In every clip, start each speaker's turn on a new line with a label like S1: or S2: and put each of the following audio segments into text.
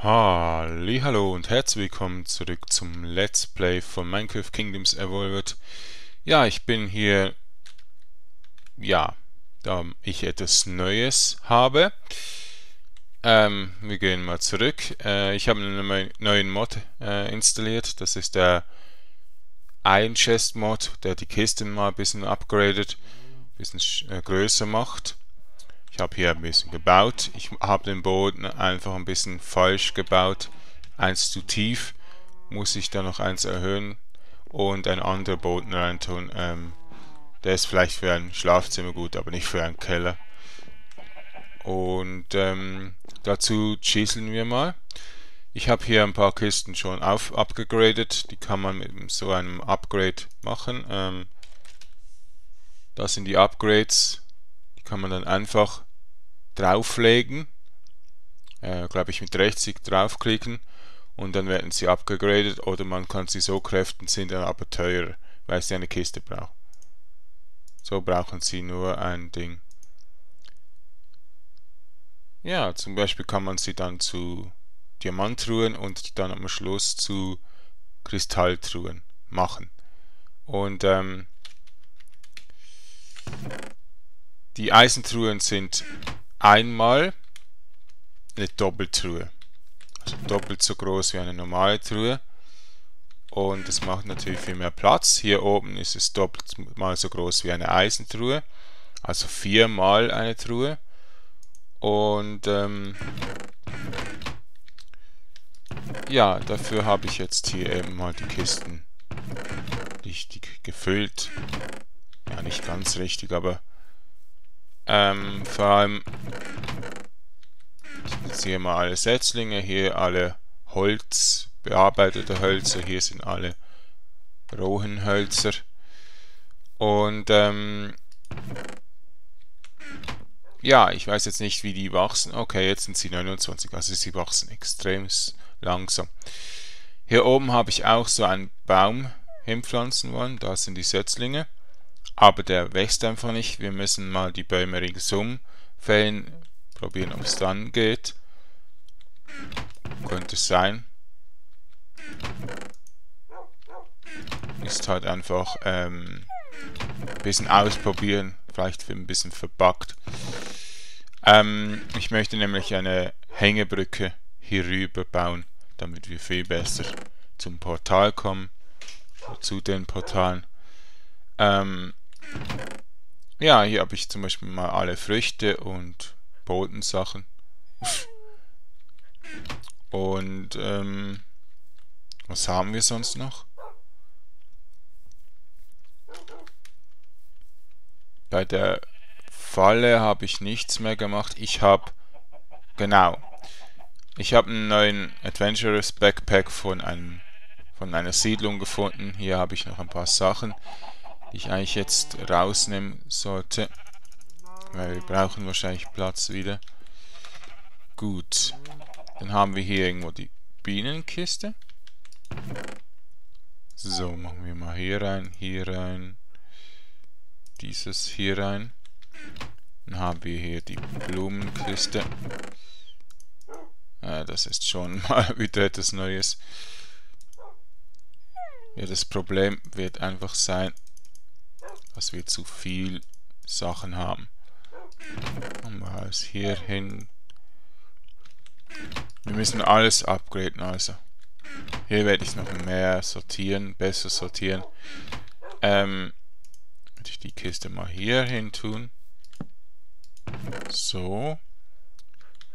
S1: Hallo und herzlich willkommen zurück zum Let's Play von Minecraft Kingdoms Evolved. Ja, ich bin hier, ja, da ich etwas Neues habe. Ähm, wir gehen mal zurück. Äh, ich habe einen neuen Mod äh, installiert. Das ist der Iron Chest Mod, der die Kisten mal ein bisschen upgradet, ein bisschen äh, größer macht. Ich habe hier ein bisschen gebaut. Ich habe den Boden einfach ein bisschen falsch gebaut. Eins zu tief. Muss ich da noch eins erhöhen und ein anderer Boden reintun. Ähm, der ist vielleicht für ein Schlafzimmer gut, aber nicht für einen Keller. Und ähm, dazu chiseln wir mal. Ich habe hier ein paar Kisten schon auf abgegradet. Die kann man mit so einem Upgrade machen. Ähm, das sind die Upgrades. Die kann man dann einfach drauflegen, äh, glaube ich mit Rechtsklick draufklicken und dann werden sie abgegradet oder man kann sie so kräften, sind dann aber teurer, weil sie eine Kiste brauchen. So brauchen sie nur ein Ding. Ja, zum Beispiel kann man sie dann zu Diamanttruhen und dann am Schluss zu Kristalltruhen machen. Und ähm, die Eisentruhen sind einmal eine Doppeltruhe. Also doppelt so groß wie eine normale Truhe. Und es macht natürlich viel mehr Platz. Hier oben ist es doppelt mal so groß wie eine Eisentruhe. Also viermal eine Truhe. Und ähm, ja, dafür habe ich jetzt hier eben mal die Kisten richtig gefüllt. Ja, nicht ganz richtig, aber ähm, vor allem, jetzt hier mal alle Setzlinge, hier alle Holz, bearbeitete Hölzer, hier sind alle rohen Hölzer. Und ähm, ja, ich weiß jetzt nicht, wie die wachsen. Okay, jetzt sind sie 29, also sie wachsen extrem langsam. Hier oben habe ich auch so einen Baum hinpflanzen wollen, da sind die Setzlinge aber der wächst einfach nicht. Wir müssen mal die Bäume ringsum fällen, probieren, ob es dann geht. Könnte es sein. Ist halt einfach ähm, ein bisschen ausprobieren, vielleicht ein bisschen verpackt. Ähm, ich möchte nämlich eine Hängebrücke hier rüber bauen, damit wir viel besser zum Portal kommen, zu den Portalen. Ähm, ja, hier habe ich zum Beispiel mal alle Früchte und Bodensachen. Und ähm, was haben wir sonst noch? Bei der Falle habe ich nichts mehr gemacht. Ich habe, genau, ich habe einen neuen Adventurous Backpack von, einem, von einer Siedlung gefunden. Hier habe ich noch ein paar Sachen die ich eigentlich jetzt rausnehmen sollte. Weil wir brauchen wahrscheinlich Platz wieder. Gut. Dann haben wir hier irgendwo die Bienenkiste. So, machen wir mal hier rein, hier rein. Dieses hier rein. Dann haben wir hier die Blumenkiste. Äh, das ist schon mal wieder etwas Neues. Ja, das Problem wird einfach sein, dass wir zu viel Sachen haben. Mal hier hin. Wir müssen alles upgraden, also. Hier werde ich noch mehr sortieren, besser sortieren. Ähm, werde ich die Kiste mal hier hin tun. So.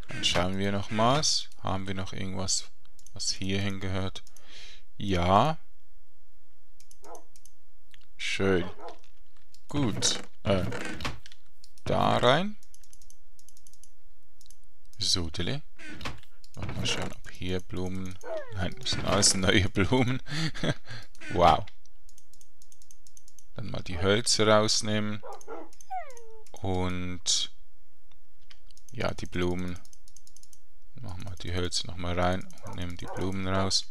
S1: Dann schauen wir nochmals. Haben wir noch irgendwas, was hier hingehört? Ja. Schön. Gut. Äh, da rein. So, Dille. Mal schauen, ob hier Blumen... Nein, das sind alles neue Blumen. wow. Dann mal die Hölzer rausnehmen. Und... Ja, die Blumen. Machen wir die Hölzer nochmal rein und nehmen die Blumen raus.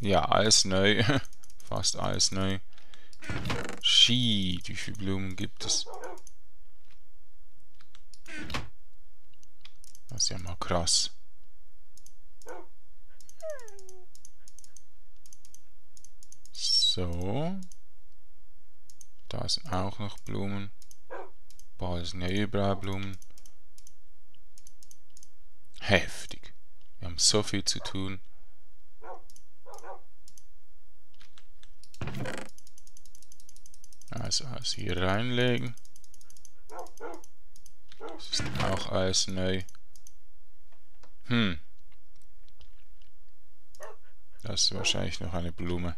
S1: Ja, alles neu. Fast alles neu. Shit, wie viele Blumen gibt es? Das ist ja mal krass. So. Da sind auch noch Blumen. Boah, das sind ja überall Blumen. Heftig. Wir haben so viel zu tun. Also alles hier reinlegen. Das ist auch alles neu. Hm. Das ist wahrscheinlich noch eine Blume.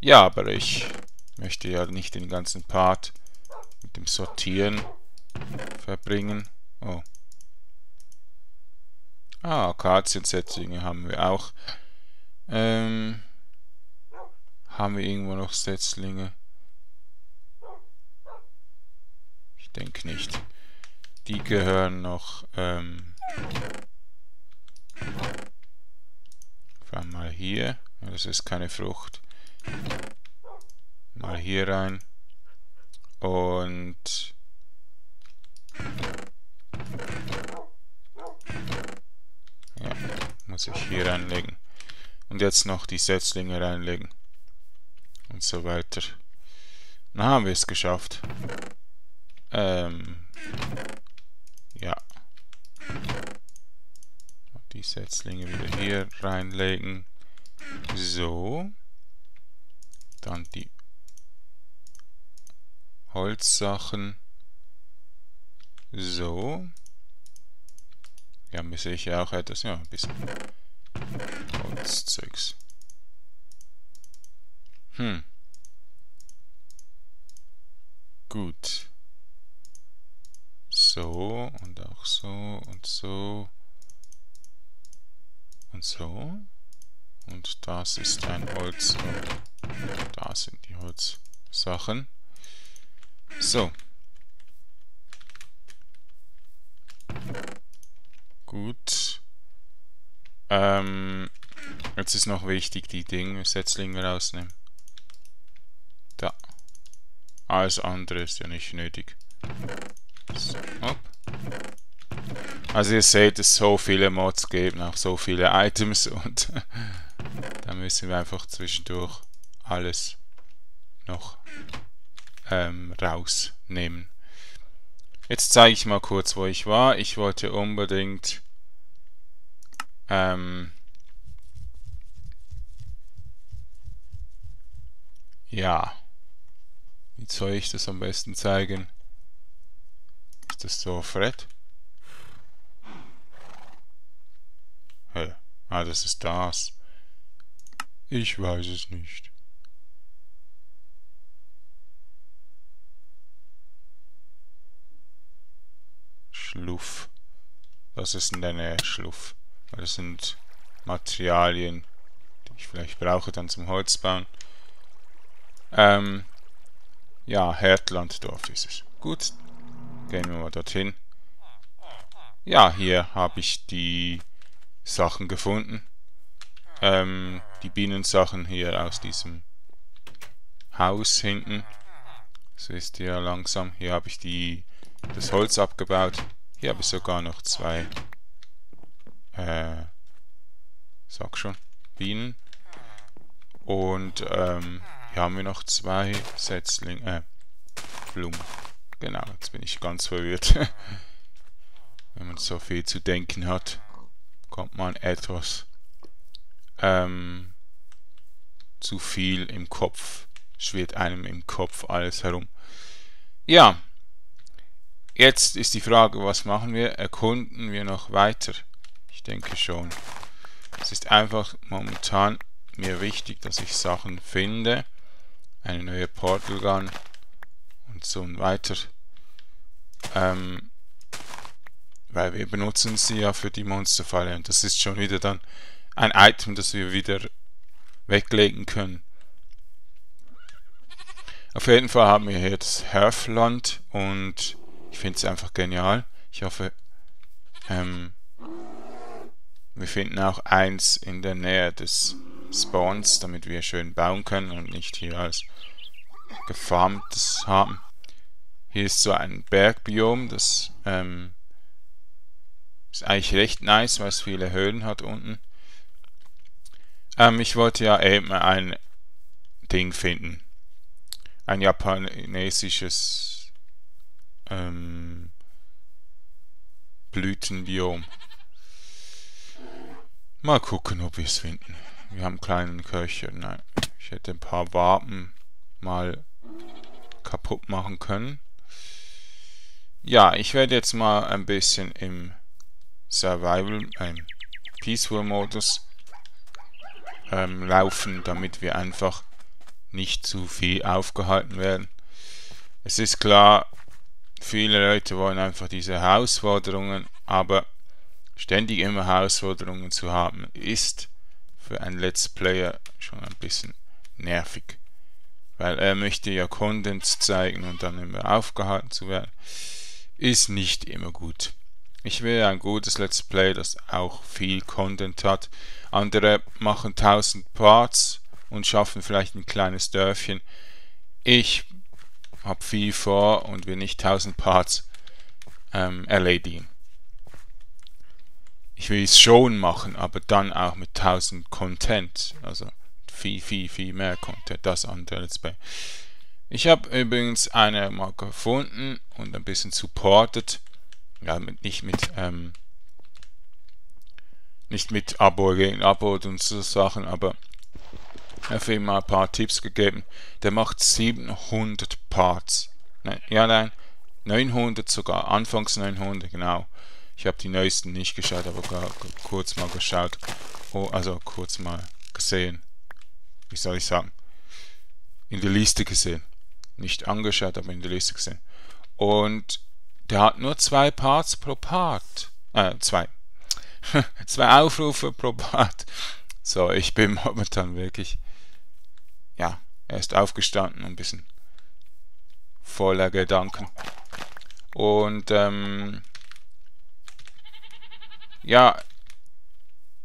S1: Ja, aber ich möchte ja nicht den ganzen Part mit dem Sortieren verbringen. Oh. Ah, Akaziensetzlinge haben wir auch. Ähm, haben wir irgendwo noch Setzlinge? Ich denke nicht. Die gehören noch ähm, mal hier. Das ist keine Frucht. Mal hier rein. Und ja, muss ich hier reinlegen. Und jetzt noch die Setzlinge reinlegen und so weiter. Dann haben wir es geschafft. Ähm, ja. Die Setzlinge wieder hier reinlegen. So. Dann die Holzsachen. So. Wir haben sicher auch etwas, ja, ein bisschen Holzzeugs. Hm. Gut. So und auch so und so und so. Und das ist ein Holz. Da sind die Holzsachen. So. Gut. Ähm, jetzt ist noch wichtig, die Dinge, Setzlinge rausnehmen. Alles andere ist ja nicht nötig. So, hopp. Also ihr seht, es so viele Mods geben, auch so viele Items und da müssen wir einfach zwischendurch alles noch ähm, rausnehmen. Jetzt zeige ich mal kurz, wo ich war. Ich wollte unbedingt ähm, ja wie soll ich das am besten zeigen? Ist das so Fred? Hä? Ah, das ist das. Ich weiß es nicht. Schluff. Was ist denn deine Schluff? Das sind Materialien, die ich vielleicht brauche dann zum Holzbauen. Ähm, ja, Hertlanddorf ist es. Gut, gehen wir mal dorthin. Ja, hier habe ich die Sachen gefunden. Ähm, die Bienensachen hier aus diesem Haus hinten. So ist hier langsam. Hier habe ich die, das Holz abgebaut. Hier habe ich sogar noch zwei, äh, sag schon, Bienen. Und ähm, hier haben wir noch zwei Setzlinge, äh, Blumen. Genau, jetzt bin ich ganz verwirrt. Wenn man so viel zu denken hat, kommt man etwas ähm, zu viel im Kopf. Schwirrt einem im Kopf alles herum. Ja, jetzt ist die Frage, was machen wir? Erkunden wir noch weiter? Ich denke schon. Es ist einfach momentan mir wichtig, dass ich Sachen finde eine neue Portal Gun und so weiter. Ähm, weil wir benutzen sie ja für die Monsterfalle und das ist schon wieder dann ein Item, das wir wieder weglegen können. Auf jeden Fall haben wir hier das Herfland und ich finde es einfach genial. Ich hoffe, ähm, wir finden auch eins in der Nähe des Spawns, damit wir schön bauen können und nicht hier als gefarmtes haben. Hier ist so ein Bergbiom, das ähm, Ist eigentlich recht nice, weil es viele Höhlen hat unten. Ähm, ich wollte ja eben ein Ding finden. Ein japanesisches ähm, Blütenbiom. Mal gucken, ob wir es finden. Wir haben einen kleinen Köcher. Nein, ich hätte ein paar Wapen mal kaputt machen können. Ja, ich werde jetzt mal ein bisschen im Survival, ähm, Peaceful-Modus ähm, laufen, damit wir einfach nicht zu viel aufgehalten werden. Es ist klar, viele Leute wollen einfach diese Herausforderungen, aber ständig immer Herausforderungen zu haben, ist für einen Let's Player schon ein bisschen nervig. Weil er möchte ja Content zeigen und dann immer aufgehalten zu werden, ist nicht immer gut. Ich will ein gutes Let's Play, das auch viel Content hat. Andere machen 1000 Parts und schaffen vielleicht ein kleines Dörfchen. Ich habe viel vor und will nicht 1000 Parts ähm, erledigen. Ich will es schon machen, aber dann auch mit 1000 Content. Also viel, viel, viel mehr Content. Das andere Let's Play. Ich habe übrigens eine mal gefunden und ein bisschen supported ja, mit, nicht mit, ähm, nicht mit Abo gegen Abo und so Sachen, aber er hat ihm mal ein paar Tipps gegeben. Der macht 700 Parts. Nein, ja, nein, 900 sogar, anfangs 900, genau. Ich habe die neuesten nicht geschaut, aber kurz mal geschaut. Oh, also kurz mal gesehen. Wie soll ich sagen? In der Liste gesehen. Nicht angeschaut, aber in der Liste gesehen. Und der hat nur zwei Parts pro Part. Äh, zwei. zwei Aufrufe pro Part. So, ich bin momentan wirklich, ja, erst aufgestanden, ein bisschen voller Gedanken. Und, ähm, ja,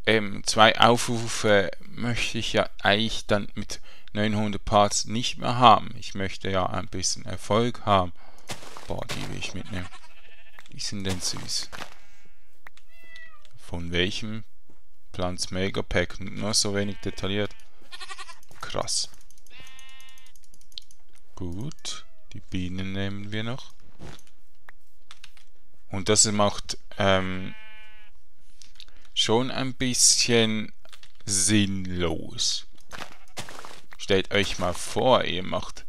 S1: eben zwei Aufrufe möchte ich ja eigentlich dann mit 900 Parts nicht mehr haben. Ich möchte ja ein bisschen Erfolg haben. Boah, die will ich mitnehmen. Die sind denn süß. Von welchem Plants Mega Pack? Nur so wenig detailliert. Krass. Gut. Die Bienen nehmen wir noch. Und das macht ähm, schon ein bisschen sinnlos. Stellt euch mal vor, ihr macht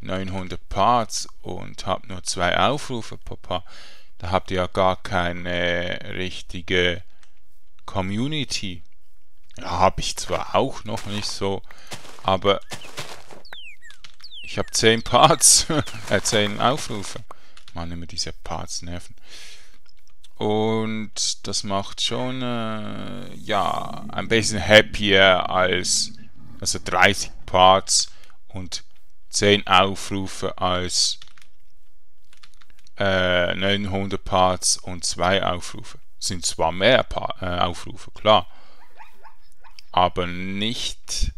S1: 900 Parts und habt nur zwei Aufrufe Part, da habt ihr ja gar keine richtige Community. Ja, habe ich zwar auch noch nicht so, aber ich habe 10 Parts, äh 10 Aufrufe. Man, immer diese Parts nerven. Und das macht schon, äh, ja, ein bisschen happier als also 30 Parts und 10 Aufrufe als äh, 900 Parts und 2 Aufrufe. Sind zwar mehr pa äh, Aufrufe, klar, aber nicht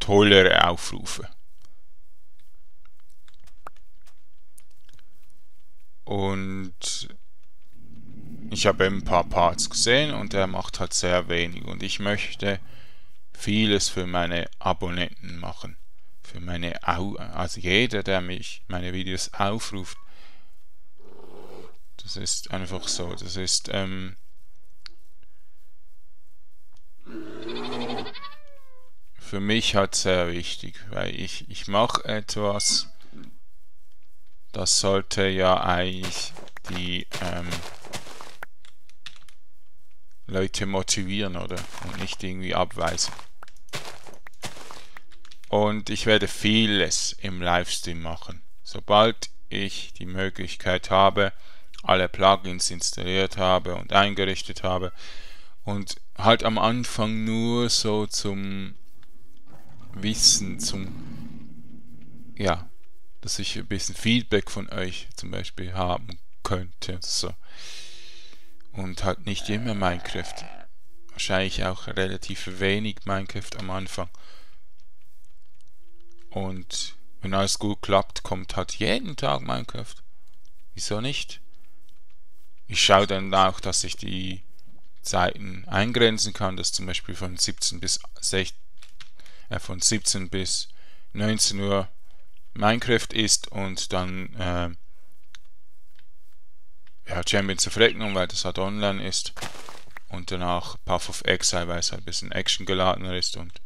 S1: tollere Aufrufe. Und ich habe ein paar Parts gesehen und er macht halt sehr wenig und ich möchte vieles für meine Abonnenten machen. Für meine, Au also jeder, der mich, meine Videos aufruft. Das ist einfach so. Das ist, ähm, für mich halt sehr wichtig, weil ich, ich mache etwas, das sollte ja eigentlich die ähm, Leute motivieren, oder? Und nicht irgendwie abweisen. Und ich werde vieles im Livestream machen. Sobald ich die Möglichkeit habe, alle Plugins installiert habe und eingerichtet habe und halt am Anfang nur so zum Wissen, zum ja, dass ich ein bisschen Feedback von euch zum Beispiel haben könnte. So und halt nicht immer Minecraft. Wahrscheinlich auch relativ wenig Minecraft am Anfang. Und wenn alles gut klappt, kommt halt jeden Tag Minecraft. Wieso nicht? ich schaue dann auch, dass ich die Zeiten eingrenzen kann, dass zum Beispiel von 17 bis 6, äh, von 17 bis 19 Uhr Minecraft ist und dann äh, ja, Champions of Rechnung, weil das halt online ist und danach Path of Exile, weil es halt ein bisschen Action geladener ist und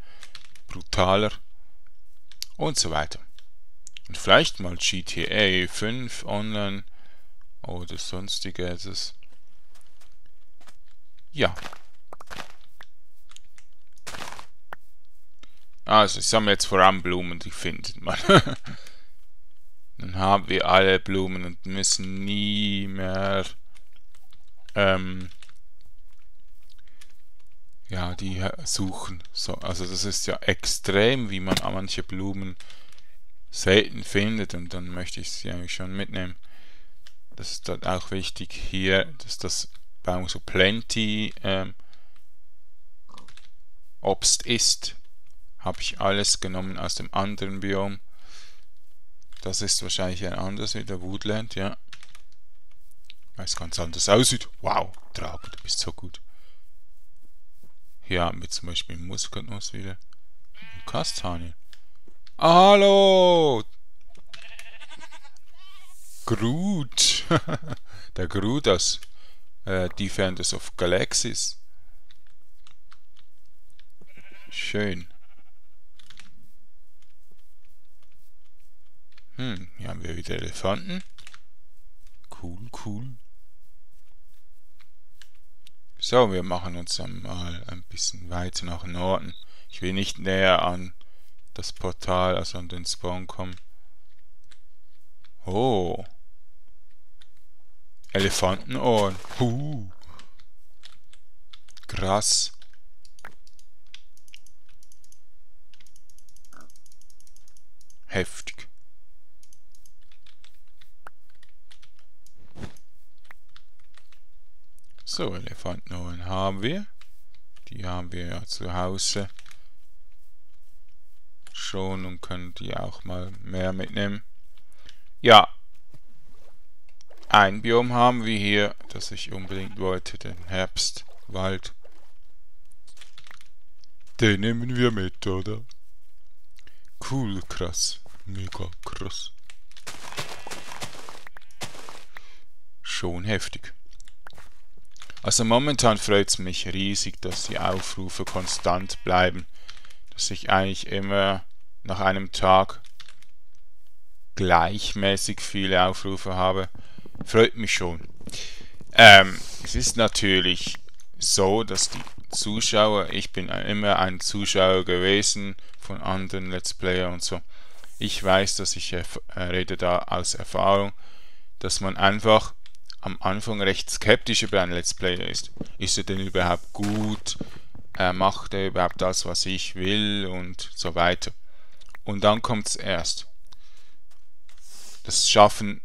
S1: brutaler und so weiter. Und vielleicht mal GTA 5 online oder sonstiges. Ja. Also ich sammle jetzt vor allem Blumen, die findet man. Dann haben wir alle Blumen und müssen nie mehr ähm, ja, die suchen. So, also das ist ja extrem, wie man manche Blumen selten findet und dann möchte ich sie eigentlich schon mitnehmen. Das ist dort auch wichtig hier, dass das Baum so plenty ähm, Obst ist. Habe ich alles genommen aus dem anderen Biom. Das ist wahrscheinlich ein anderes wie der Woodland, ja. Weil es ganz anders aussieht. Wow, Drago, du bist so gut. Hier haben wir zum Beispiel Muskatnuss wieder. Und Kastanien. Hallo! Groot. Der Groot aus äh, Defenders of Galaxies. Schön. Hm, hier haben wir wieder Elefanten. Cool, cool. So, wir machen uns dann mal ein bisschen weiter nach Norden. Ich will nicht näher an das Portal, also an den Spawn kommen. Oh. Elefantenohren. Huh. Krass. Heftig. So, Elefantenohren haben wir. Die haben wir ja zu Hause schon und können die auch mal mehr mitnehmen. Ja, ein Biom haben wir hier, das ich unbedingt wollte, den Herbstwald. Den nehmen wir mit, oder? Cool, krass. Mega krass. Schon heftig. Also momentan freut es mich riesig, dass die Aufrufe konstant bleiben. Dass ich eigentlich immer nach einem Tag gleichmäßig viele Aufrufe habe. Freut mich schon. Ähm, es ist natürlich so, dass die Zuschauer, ich bin immer ein Zuschauer gewesen von anderen Let's Player und so. Ich weiß, dass ich äh, rede da aus Erfahrung, dass man einfach am Anfang recht skeptisch über einen Let's Player ist. Ist er denn überhaupt gut? Äh, macht er überhaupt das, was ich will? Und so weiter. Und dann kommt es erst. Das schaffen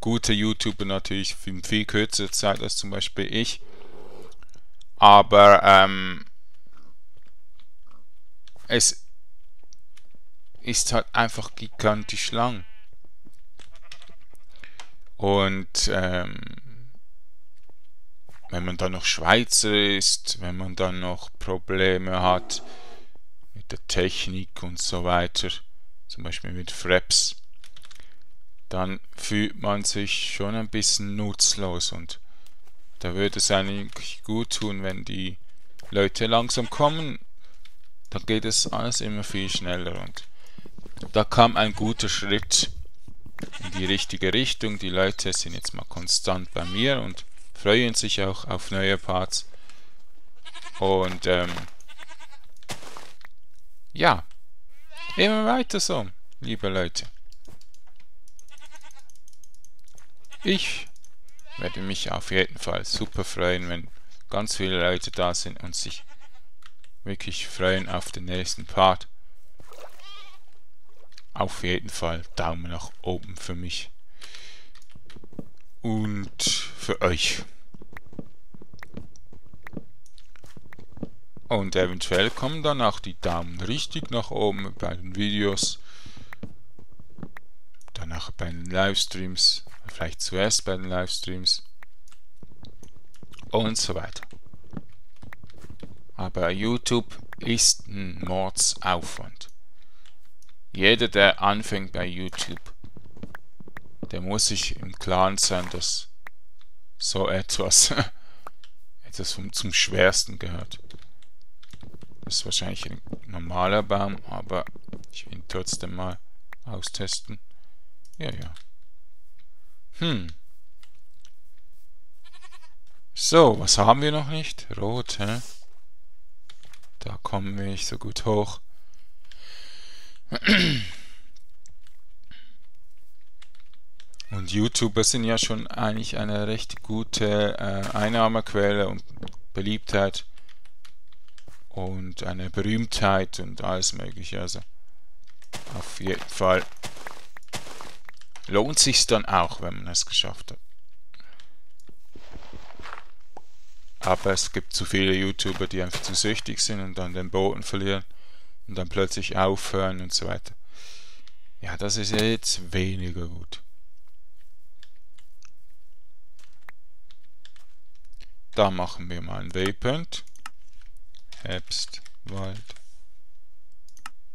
S1: gute YouTuber natürlich in viel kürzerer Zeit als zum Beispiel ich. Aber ähm, es ist halt einfach gigantisch lang. Und ähm, wenn man dann noch Schweizer ist, wenn man dann noch Probleme hat mit der Technik und so weiter, zum Beispiel mit Fraps, dann fühlt man sich schon ein bisschen nutzlos und da würde es eigentlich gut tun, wenn die Leute langsam kommen, dann geht es alles immer viel schneller und da kam ein guter Schritt in die richtige Richtung. Die Leute sind jetzt mal konstant bei mir und freuen sich auch auf neue Parts. Und ähm, ja, immer weiter so, liebe Leute. Ich werde mich auf jeden Fall super freuen, wenn ganz viele Leute da sind und sich wirklich freuen auf den nächsten Part auf jeden Fall Daumen nach oben für mich und für euch. Und eventuell kommen dann auch die Daumen richtig nach oben bei den Videos. Danach bei den Livestreams. Vielleicht zuerst bei den Livestreams. und so weiter. Aber YouTube ist ein Mordsaufwand. Jeder, der anfängt bei YouTube, der muss sich im Klaren sein, dass so etwas, etwas vom, zum Schwersten gehört. Das ist wahrscheinlich ein normaler Baum, aber ich will ihn trotzdem mal austesten. Ja, ja. Hm. So, was haben wir noch nicht? Rot, hä? Da kommen wir nicht so gut hoch. Und YouTuber sind ja schon eigentlich eine recht gute äh, Einnahmequelle und Beliebtheit und eine Berühmtheit und alles mögliche. Also auf jeden Fall lohnt sich dann auch, wenn man es geschafft hat. Aber es gibt zu viele YouTuber, die einfach zu süchtig sind und dann den Boden verlieren und dann plötzlich aufhören und so weiter. Ja, das ist jetzt weniger gut. Da machen wir mal einen Waypoint. Herbstwald.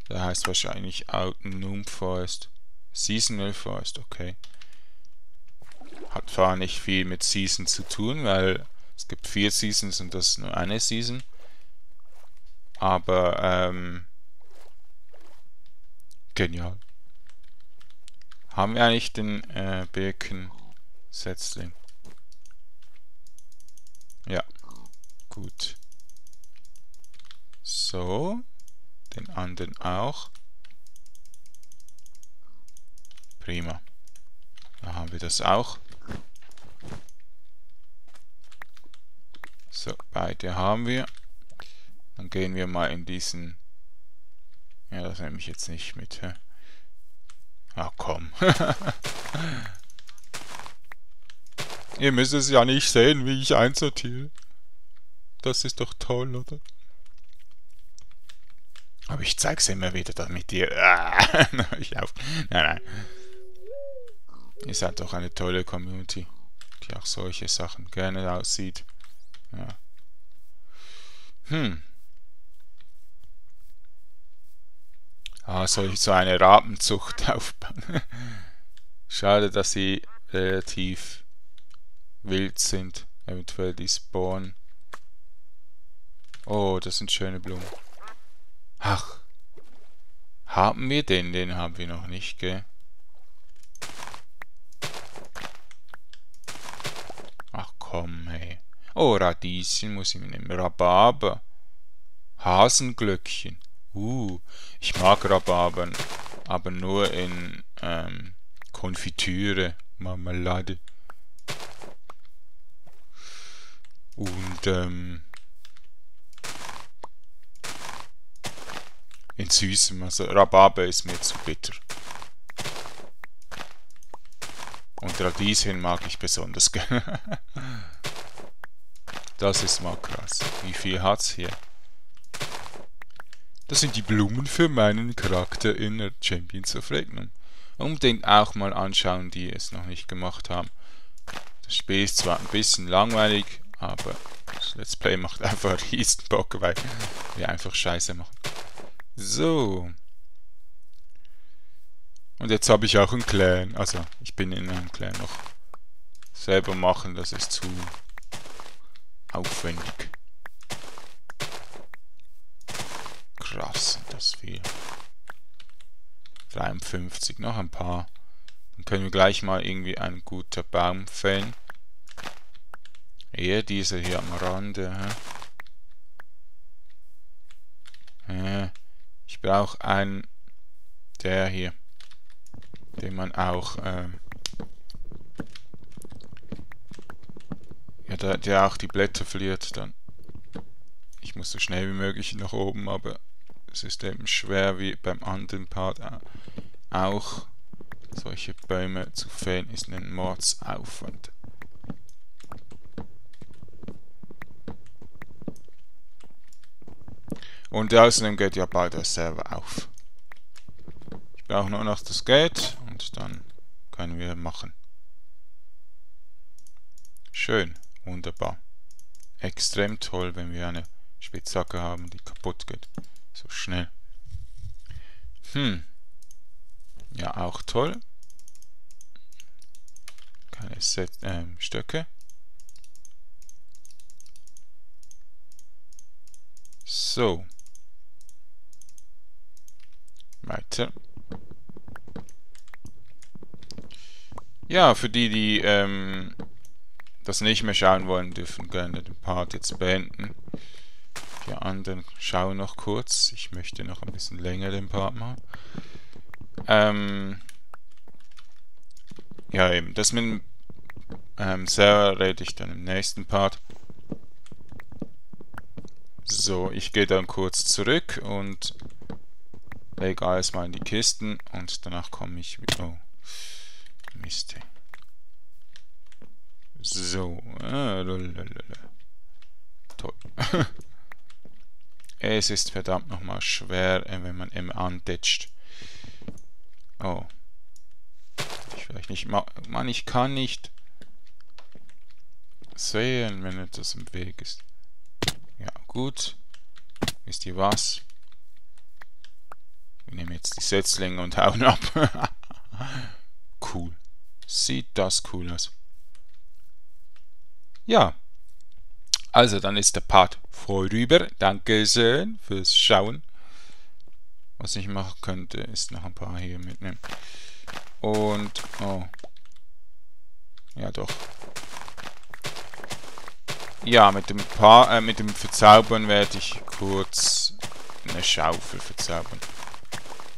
S1: Der heißt wahrscheinlich Autumn Forest. Seasonal Forest, okay. Hat zwar nicht viel mit Season zu tun, weil es gibt vier Seasons und das ist nur eine Season. Aber, ähm, genial. Haben wir eigentlich den äh, Birkensetzling? Ja, gut. So, den anderen auch. Prima. Da haben wir das auch. So, beide haben wir. Dann gehen wir mal in diesen... Ja, das nehme ich jetzt nicht mit. Hä? Ach komm. Ihr müsst es ja nicht sehen, wie ich einsortiere. Das ist doch toll, oder? Aber ich zeig's immer wieder damit ihr. Ich auf. Nein, nein. Ihr seid doch eine tolle Community, die auch solche Sachen gerne aussieht. Ja. Hm. Ah, soll ich so eine Rabenzucht aufbauen? Schade, dass sie relativ wild sind. Eventuell die Spawn. Oh, das sind schöne Blumen. Ach. Haben wir den? Den haben wir noch nicht, gell? Ach komm, hey. Oh, Radieschen muss ich nehmen. Rhabarber. Hasenglöckchen. Uh, ich mag Rhabarbern, aber nur in ähm, Konfitüre, Marmelade. Und ähm, in Süßem, also Rhabarber ist mir zu bitter. Und Radieschen mag ich besonders gerne. Das ist mal krass. Wie viel hat's hier? Das sind die Blumen für meinen Charakter in Champions of Regnum. Unbedingt auch mal anschauen, die es noch nicht gemacht haben. Das Spiel ist zwar ein bisschen langweilig, aber das Let's Play macht einfach riesen Bock, weil wir einfach Scheiße machen. So. Und jetzt habe ich auch einen Clan. Also, ich bin in einem Clan noch. Selber machen, das ist zu aufwendig. Krass, das viel. 53, noch ein paar. Dann können wir gleich mal irgendwie einen guten Baum fällen. Eher dieser hier am Rande. Hä? Ich brauche einen, der hier, den man auch ähm, Ja, der, der auch die Blätter verliert dann. Ich muss so schnell wie möglich nach oben, aber eben schwer wie beim anderen Part auch. Solche Bäume zu fällen ist ein Mordsaufwand. Und außerdem geht ja bald der Server auf. Ich brauche nur noch das Geld und dann können wir machen. Schön. Wunderbar. extrem toll, wenn wir eine Spitzhacke haben, die kaputt geht. So schnell. Hm. Ja, auch toll. Keine Set, äh, Stöcke. So. Weiter. Ja, für die, die ähm, das nicht mehr schauen wollen, dürfen gerne den Part jetzt beenden. Die anderen schauen noch kurz. Ich möchte noch ein bisschen länger den Part machen. Ähm, ja, eben. Das mit dem ähm, Server rede ich dann im nächsten Part. So, ich gehe dann kurz zurück und lege alles mal in die Kisten und danach komme ich wieder. Oh, Mist. So, ah, toll. es ist verdammt nochmal schwer, äh, wenn man M andetscht. Oh. Ich vielleicht nicht. Mann, ich kann nicht sehen, wenn etwas im Weg ist. Ja, gut. Wisst ihr was? Wir nehmen jetzt die Setzlinge und hauen ab. cool. Sieht das cool aus. Ja. Also, dann ist der Part vorüber. Dankeschön fürs Schauen. Was ich machen könnte, ist noch ein paar hier mitnehmen. Und, oh. Ja, doch. Ja, mit dem Paar, äh, mit dem Verzaubern werde ich kurz eine Schaufel verzaubern.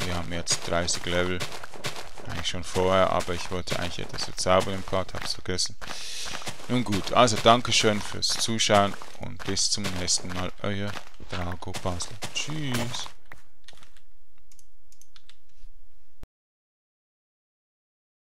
S1: Wir haben jetzt 30 Level. Eigentlich schon vorher, aber ich wollte eigentlich etwas verzaubern im Part, hab's vergessen. Nun gut, also Dankeschön fürs Zuschauen und bis zum nächsten Mal. Euer Drago Basel. Tschüss.